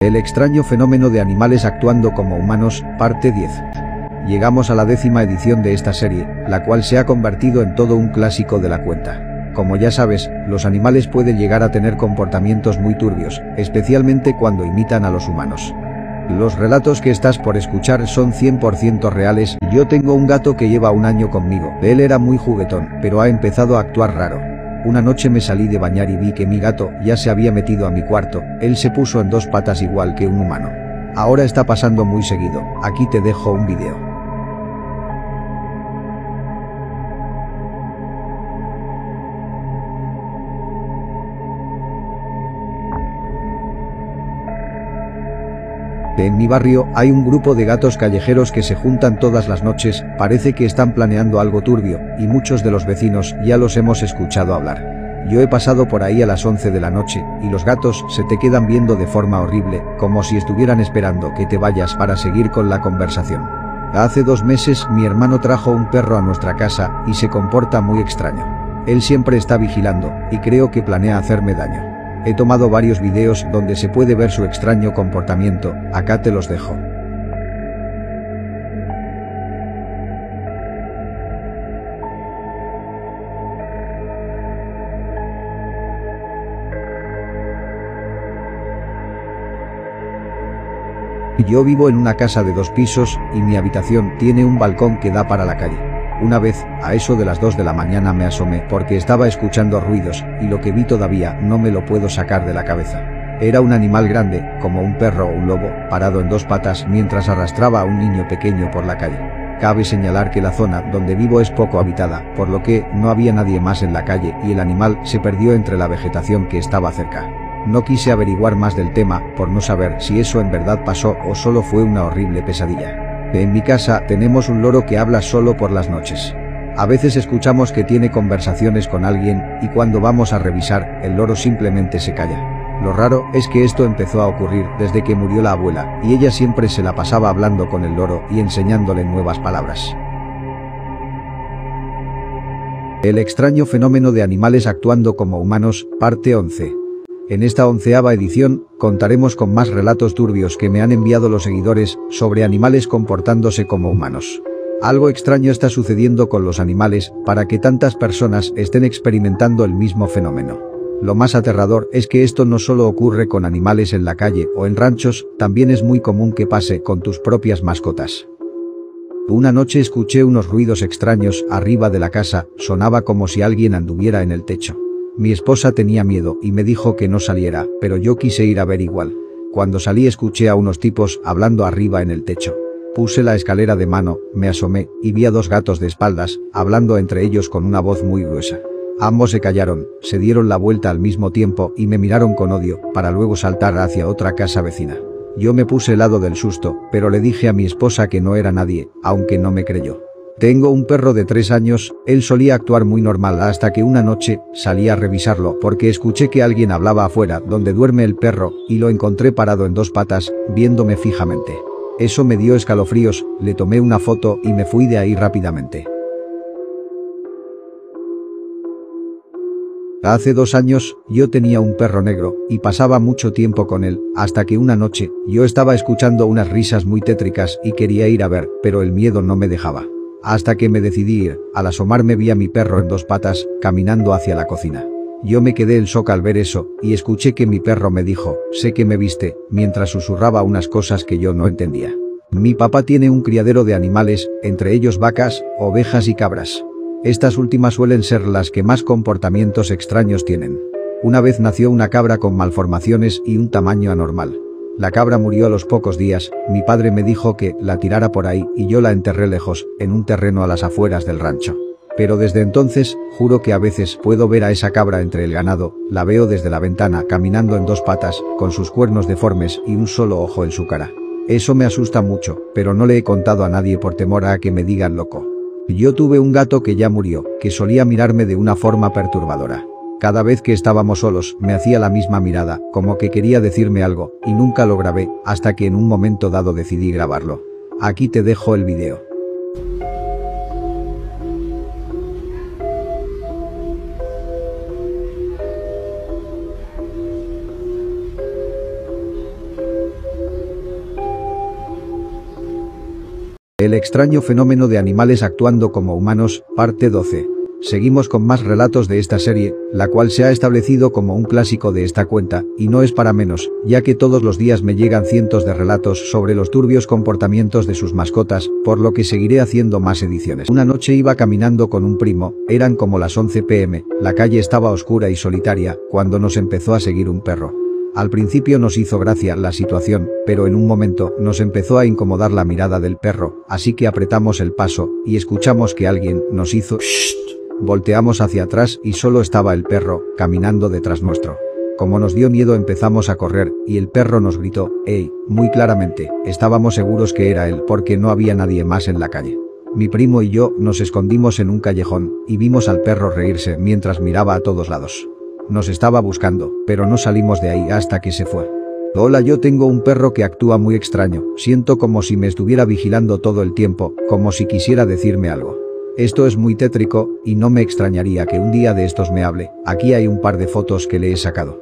El extraño fenómeno de animales actuando como humanos, parte 10. Llegamos a la décima edición de esta serie, la cual se ha convertido en todo un clásico de la cuenta. Como ya sabes, los animales pueden llegar a tener comportamientos muy turbios, especialmente cuando imitan a los humanos. Los relatos que estás por escuchar son 100% reales, yo tengo un gato que lleva un año conmigo, él era muy juguetón, pero ha empezado a actuar raro. Una noche me salí de bañar y vi que mi gato ya se había metido a mi cuarto, él se puso en dos patas igual que un humano. Ahora está pasando muy seguido, aquí te dejo un En mi barrio hay un grupo de gatos callejeros que se juntan todas las noches, parece que están planeando algo turbio, y muchos de los vecinos ya los hemos escuchado hablar. Yo he pasado por ahí a las 11 de la noche, y los gatos se te quedan viendo de forma horrible, como si estuvieran esperando que te vayas para seguir con la conversación. Hace dos meses mi hermano trajo un perro a nuestra casa y se comporta muy extraño. Él siempre está vigilando, y creo que planea hacerme daño. He tomado varios videos donde se puede ver su extraño comportamiento, acá te los dejo. Yo vivo en una casa de dos pisos y mi habitación tiene un balcón que da para la calle. Una vez, a eso de las 2 de la mañana me asomé porque estaba escuchando ruidos, y lo que vi todavía no me lo puedo sacar de la cabeza. Era un animal grande, como un perro o un lobo, parado en dos patas mientras arrastraba a un niño pequeño por la calle. Cabe señalar que la zona donde vivo es poco habitada, por lo que no había nadie más en la calle y el animal se perdió entre la vegetación que estaba cerca. No quise averiguar más del tema, por no saber si eso en verdad pasó o solo fue una horrible pesadilla. En mi casa tenemos un loro que habla solo por las noches. A veces escuchamos que tiene conversaciones con alguien y cuando vamos a revisar, el loro simplemente se calla. Lo raro es que esto empezó a ocurrir desde que murió la abuela, y ella siempre se la pasaba hablando con el loro y enseñándole nuevas palabras. El extraño fenómeno de animales actuando como humanos, parte 11. En esta onceava edición, contaremos con más relatos turbios que me han enviado los seguidores sobre animales comportándose como humanos. Algo extraño está sucediendo con los animales para que tantas personas estén experimentando el mismo fenómeno. Lo más aterrador es que esto no solo ocurre con animales en la calle o en ranchos, también es muy común que pase con tus propias mascotas. Una noche escuché unos ruidos extraños arriba de la casa, sonaba como si alguien anduviera en el techo. Mi esposa tenía miedo y me dijo que no saliera, pero yo quise ir a ver igual. Cuando salí escuché a unos tipos hablando arriba en el techo. Puse la escalera de mano, me asomé, y vi a dos gatos de espaldas, hablando entre ellos con una voz muy gruesa. Ambos se callaron, se dieron la vuelta al mismo tiempo y me miraron con odio, para luego saltar hacia otra casa vecina. Yo me puse helado del susto, pero le dije a mi esposa que no era nadie, aunque no me creyó. Tengo un perro de tres años, él solía actuar muy normal hasta que una noche salí a revisarlo porque escuché que alguien hablaba afuera donde duerme el perro y lo encontré parado en dos patas, viéndome fijamente. Eso me dio escalofríos, le tomé una foto y me fui de ahí rápidamente. Hace dos años, yo tenía un perro negro, y pasaba mucho tiempo con él, hasta que una noche, yo estaba escuchando unas risas muy tétricas y quería ir a ver, pero el miedo no me dejaba. Hasta que me decidí ir, al asomarme vi a mi perro en dos patas, caminando hacia la cocina. Yo me quedé en shock al ver eso, y escuché que mi perro me dijo, sé que me viste, mientras susurraba unas cosas que yo no entendía. Mi papá tiene un criadero de animales, entre ellos vacas, ovejas y cabras. Estas últimas suelen ser las que más comportamientos extraños tienen. Una vez nació una cabra con malformaciones y un tamaño anormal. La cabra murió a los pocos días, mi padre me dijo que la tirara por ahí y yo la enterré lejos, en un terreno a las afueras del rancho. Pero desde entonces, juro que a veces puedo ver a esa cabra entre el ganado, la veo desde la ventana caminando en dos patas, con sus cuernos deformes y un solo ojo en su cara. Eso me asusta mucho, pero no le he contado a nadie por temor a que me digan loco. Yo tuve un gato que ya murió, que solía mirarme de una forma perturbadora. Cada vez que estábamos solos, me hacía la misma mirada, como que quería decirme algo, y nunca lo grabé, hasta que en un momento dado decidí grabarlo. Aquí te dejo el video. El extraño fenómeno de animales actuando como humanos, parte 12. Seguimos con más relatos de esta serie, la cual se ha establecido como un clásico de esta cuenta, y no es para menos, ya que todos los días me llegan cientos de relatos sobre los turbios comportamientos de sus mascotas, por lo que seguiré haciendo más ediciones. Una noche iba caminando con un primo, eran como las 11 pm, la calle estaba oscura y solitaria, cuando nos empezó a seguir un perro. Al principio nos hizo gracia la situación, pero en un momento nos empezó a incomodar la mirada del perro, así que apretamos el paso y escuchamos que alguien nos hizo Volteamos hacia atrás y solo estaba el perro, caminando detrás nuestro. Como nos dio miedo empezamos a correr, y el perro nos gritó, ¡Ey! Muy claramente, estábamos seguros que era él porque no había nadie más en la calle. Mi primo y yo nos escondimos en un callejón, y vimos al perro reírse mientras miraba a todos lados. Nos estaba buscando, pero no salimos de ahí hasta que se fue. Hola yo tengo un perro que actúa muy extraño, siento como si me estuviera vigilando todo el tiempo, como si quisiera decirme algo. Esto es muy tétrico, y no me extrañaría que un día de estos me hable, aquí hay un par de fotos que le he sacado.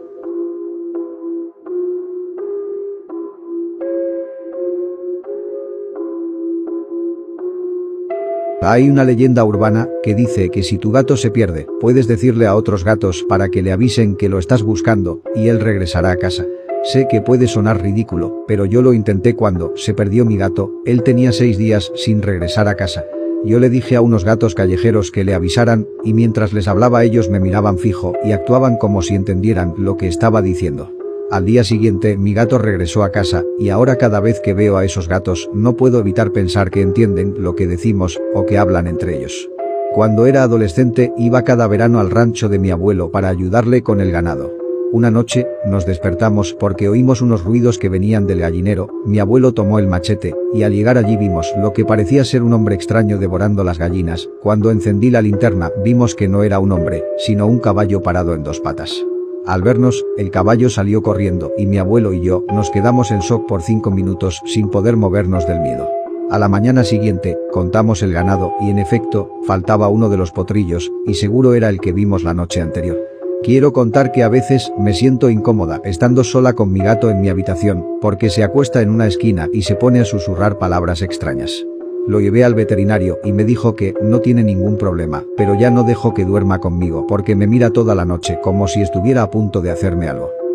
Hay una leyenda urbana que dice que si tu gato se pierde, puedes decirle a otros gatos para que le avisen que lo estás buscando, y él regresará a casa. Sé que puede sonar ridículo, pero yo lo intenté cuando se perdió mi gato, él tenía seis días sin regresar a casa. Yo le dije a unos gatos callejeros que le avisaran, y mientras les hablaba ellos me miraban fijo y actuaban como si entendieran lo que estaba diciendo. Al día siguiente mi gato regresó a casa, y ahora cada vez que veo a esos gatos no puedo evitar pensar que entienden lo que decimos o que hablan entre ellos. Cuando era adolescente iba cada verano al rancho de mi abuelo para ayudarle con el ganado. Una noche, nos despertamos porque oímos unos ruidos que venían del gallinero, mi abuelo tomó el machete, y al llegar allí vimos lo que parecía ser un hombre extraño devorando las gallinas, cuando encendí la linterna vimos que no era un hombre, sino un caballo parado en dos patas. Al vernos, el caballo salió corriendo y mi abuelo y yo nos quedamos en shock por cinco minutos sin poder movernos del miedo. A la mañana siguiente, contamos el ganado y en efecto, faltaba uno de los potrillos, y seguro era el que vimos la noche anterior. Quiero contar que a veces me siento incómoda estando sola con mi gato en mi habitación, porque se acuesta en una esquina y se pone a susurrar palabras extrañas. Lo llevé al veterinario y me dijo que no tiene ningún problema, pero ya no dejo que duerma conmigo porque me mira toda la noche como si estuviera a punto de hacerme algo.